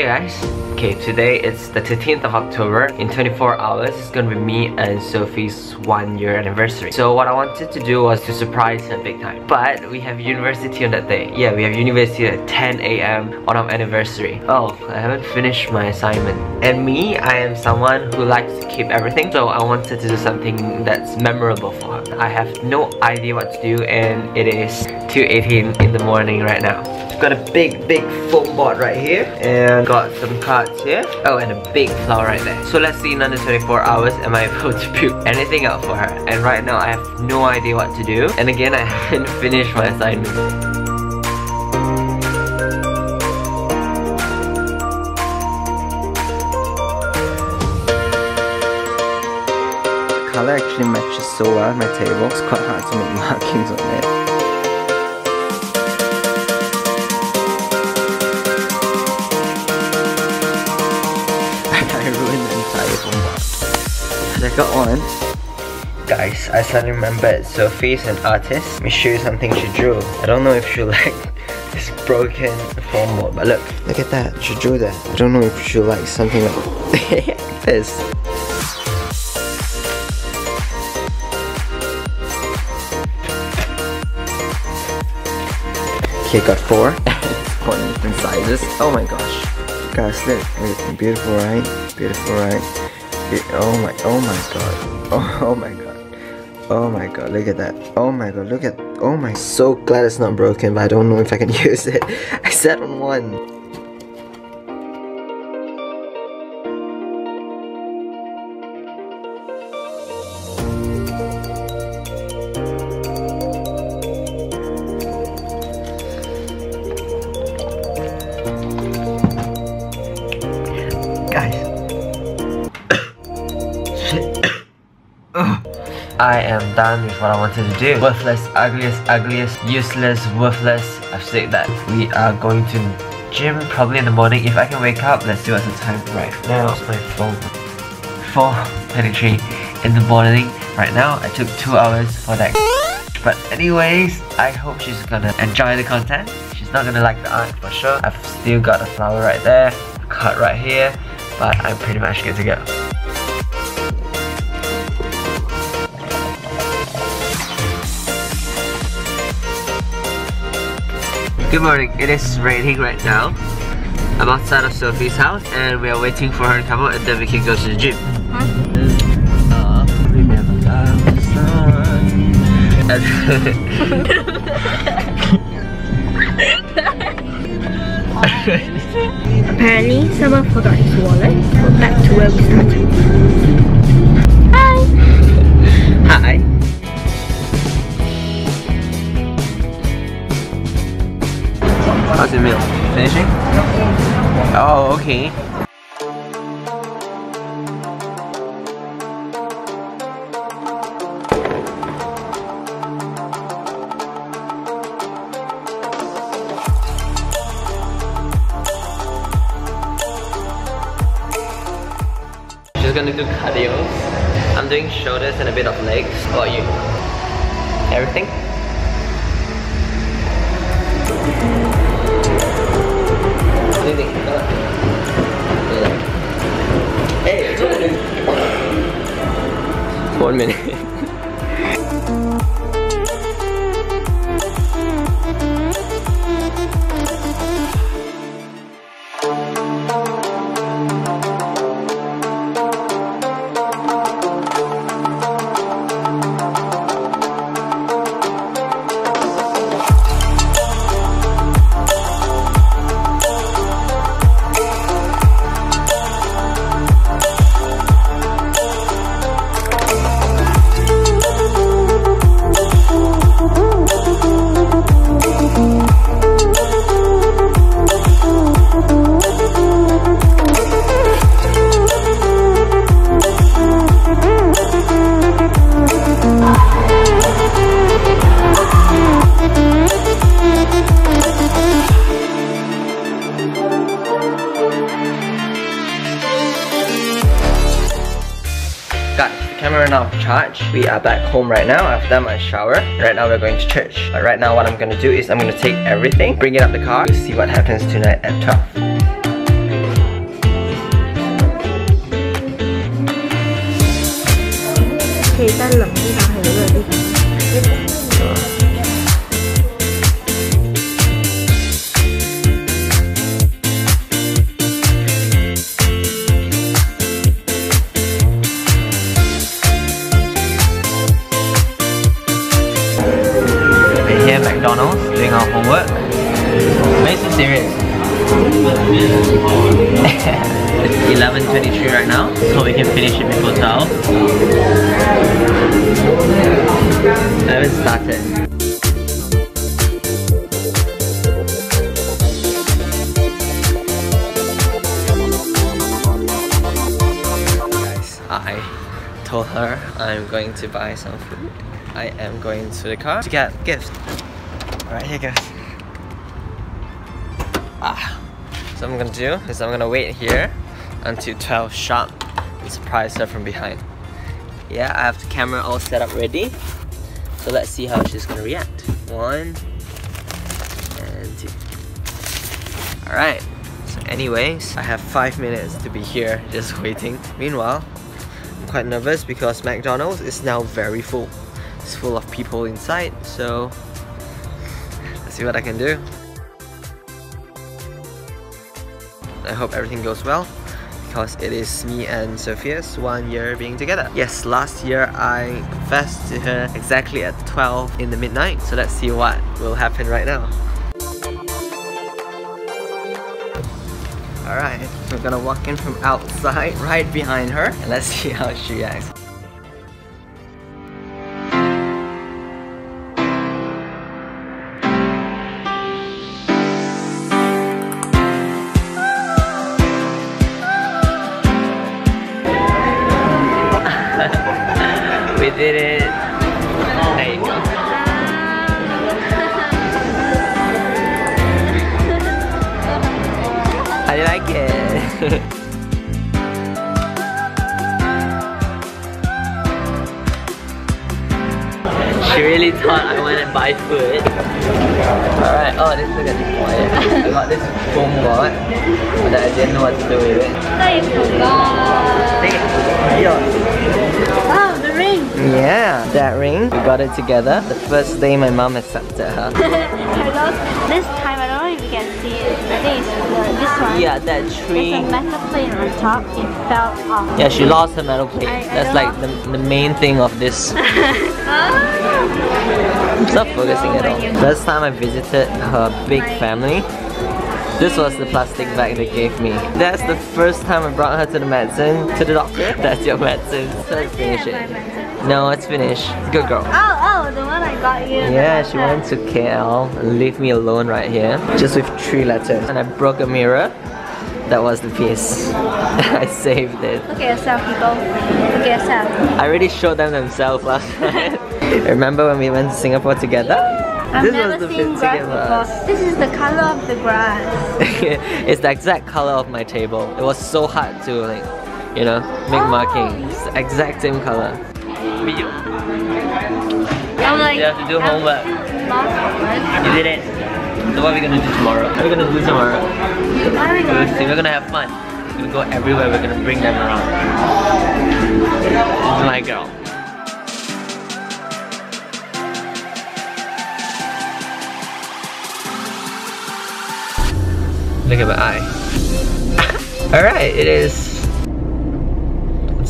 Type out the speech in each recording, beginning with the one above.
Hey guys, okay today it's the 13th of October. In 24 hours it's gonna be me and Sophie's one year anniversary. So what I wanted to do was to surprise her big time. But we have university on that day. Yeah we have university at 10 a.m. on our anniversary. Oh I haven't finished my assignment. And me I am someone who likes to keep everything. So I wanted to do something that's memorable for her. I have no idea what to do and it is 2.18 in the morning right now. Got a big big foam board right here. And got some cards here. Oh and a big flower right there. So let's see in under 24 hours am I able to puke anything out for her? And right now I have no idea what to do. And again I haven't finished my assignment. Color actually matches so well my table. It's quite hard to make markings on it. Got one. Guys, I suddenly remembered Sophie's an artist. Let me show you something she drew. I don't know if she like this broken foam board, but look, look at that. She drew that. I don't know if she like something like this. Okay, got four. four different sizes. Oh my gosh. Guys, look. Beautiful, right? Beautiful, right? Oh my oh my god. Oh, oh my god. Oh my god look at that. Oh my god look at oh my so glad it's not broken but I don't know if I can use it. I sat on one I am done with what I wanted to do. Worthless, ugliest, ugliest, useless, worthless. I've said that. We are going to gym probably in the morning. If I can wake up, let's see what's the time right now. It's my phone. 4.23 in the morning. Right now, I took 2 hours for that. But anyways, I hope she's gonna enjoy the content. She's not gonna like the art for sure. I've still got a flower right there, cut right here, but I'm pretty much good to go. Good morning, it is raining right now. I'm outside of Sophie's house and we are waiting for her to come out and then we can go to the gym. Apparently, someone forgot his wallet. Back to where we started. Meal? Finishing? Oh, okay. She's gonna do cardio. I'm doing shoulders and a bit of legs. What about you? Everything? One minute. Guys, the camera now charged. We are back home right now. I've done my shower. Right now we're going to church. But right now what I'm gonna do is I'm gonna take everything, bring it up the car, see what happens tonight at 12. Okay, McDonald's doing our homework. You so serious? it's 11.23 right now, so we can finish it before 12. I haven't started. Told her I'm going to buy some food. I am going to the car to get gifts. Alright, here goes. Ah. So I'm gonna do is I'm gonna wait here until 12 sharp and surprise her from behind. Yeah, I have the camera all set up ready. So let's see how she's gonna react. One and two. Alright. So anyways, I have five minutes to be here just waiting. Meanwhile, I'm quite nervous because McDonald's is now very full. It's full of people inside, so let's see what I can do. I hope everything goes well because it is me and Sophie's one year being together. Yes, last year I confessed to her exactly at 12 in the midnight, so let's see what will happen right now. Alright, we're gonna walk in from outside, right behind her, and let's see how she reacts. Did it. There you go. How do you like it? she really thought I went and buy food. Alright, oh this look at this boy. I got this foam board that I didn't know what to do with it. I forgot. Take it. Here. Oh, the ring. Yeah, that ring. We got it together. The first day my mom accepted her. I lost this time. I don't know if you can see it. I think it's the, this one. Yeah, that There's tree. a metal plate on top. It fell off. Yeah, she lost her metal plate. I- I That's like the, the main thing of this. Stop focusing at all. Oh first time I visited her big family, this was the plastic bag they gave me. That's the first time I brought her to the medicine, to the doctor. That's your medicine. So let's finish it. No, it's finished. Good girl. Oh, oh, the one I got you. Yeah, she went to KL and leave me alone right here, just with three letters. And I broke a mirror. That was the piece. I saved it. Look at yourself, people. Look at yourself. I already showed them themselves last night. Remember when we went to Singapore together? I've this never seen grass before. This is the color of the grass. it's the exact color of my table. It was so hard to like, you know, make Oh. markings. It's the exact same color. You, I'm like, You have to do homework. still lost homework. you did it. So what are we gonna do tomorrow? What are we gonna do tomorrow? We We'll going see. We're gonna have fun. We're gonna go everywhere. We're gonna bring them around. This is my girl. Look at my eye. Alright, it is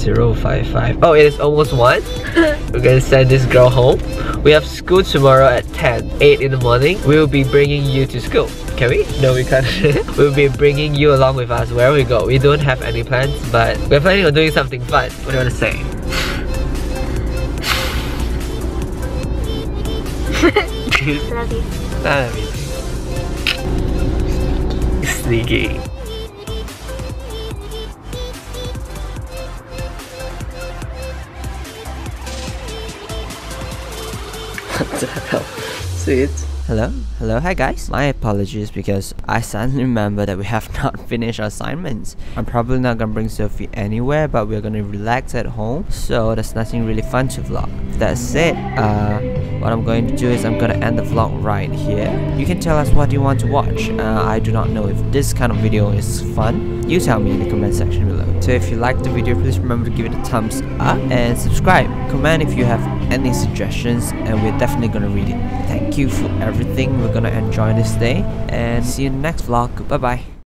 055. Oh, it is almost 1. We're gonna send this girl home. We have school tomorrow at 10, 8 in the morning. We'll be bringing you to school. Can we? No, we can't. we'll be bringing you along with us wherever we go. We don't have any plans, but we're planning on doing something fun. What do you want to say? Love you. Not everything. Sneaky. what the hell? Sweet. Hello? Hello? Hi guys. My apologies because I suddenly remember that we have not finished our assignments. I'm probably not gonna bring Sophie anywhere, but we're gonna relax at home, so there's nothing really fun to vlog. That said, uh, what I'm going to do is I'm gonna end the vlog right here. You can tell us what you want to watch. Uh, I do not know if this kind of video is fun. You tell me in the comment section below. So if you liked the video, please remember to give it a thumbs up and subscribe. Comment if you have any suggestions and we're definitely gonna read it. Thank you for everything. We're gonna enjoy this day and see you in the next vlog. Bye bye.